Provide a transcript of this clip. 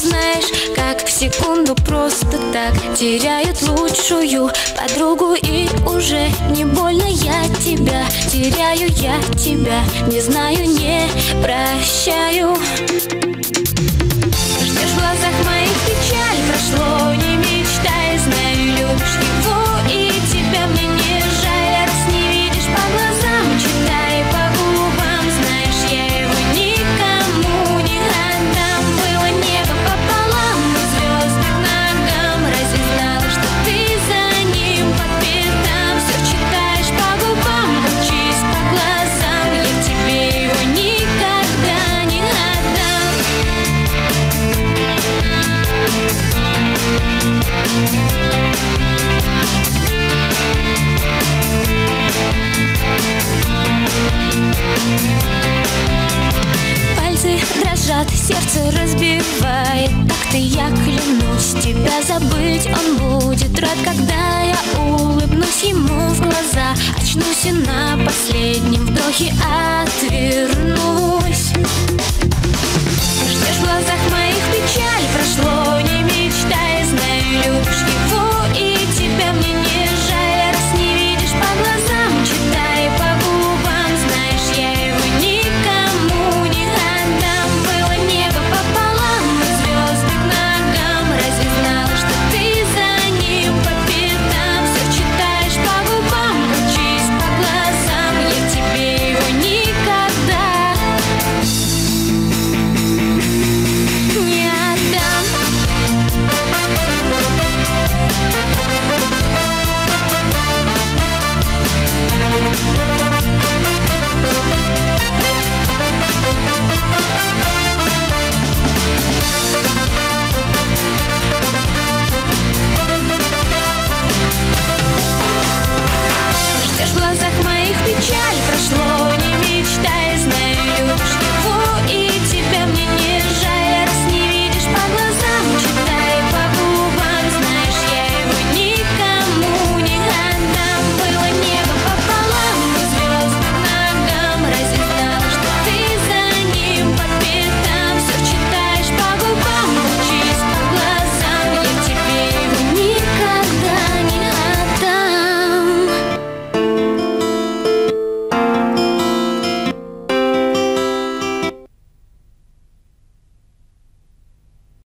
знаешь, как в секунду просто так теряют лучшую подругу. И уже не больно я тебя Теряю я тебя, не знаю, не прощаю. Дрожат, сердце разбивает. Так-то я клянусь, тебя забыть Он будет. Рад, когда я улыбнусь ему в глаза. Очнусь и на последнем вдохе отвернусь